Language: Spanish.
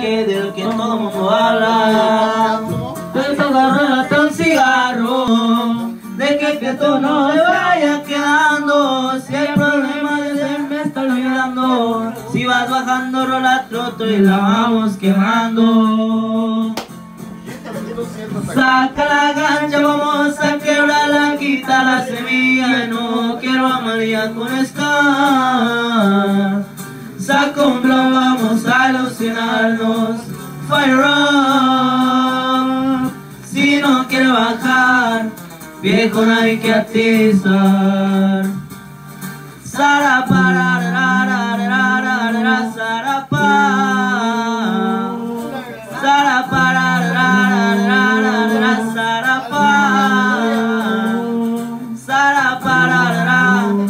que del que todo mundo habla. Pienso agarrar un cigarro, de que tú no me vaya quedando. Si hay problema de me está olvidando. Si vas bajando, rola troto y la vamos quemando. Saca la gancha, vamos a quebrarla, quita la semilla, no quiero a María con Scar. fire up. Si no quiere bajar, viejo no hay que atizar. Sara para, ra, ra, ra, ra, Sara pa. Sara para, ra, ra, ra, Sara pa. Sara para, ra.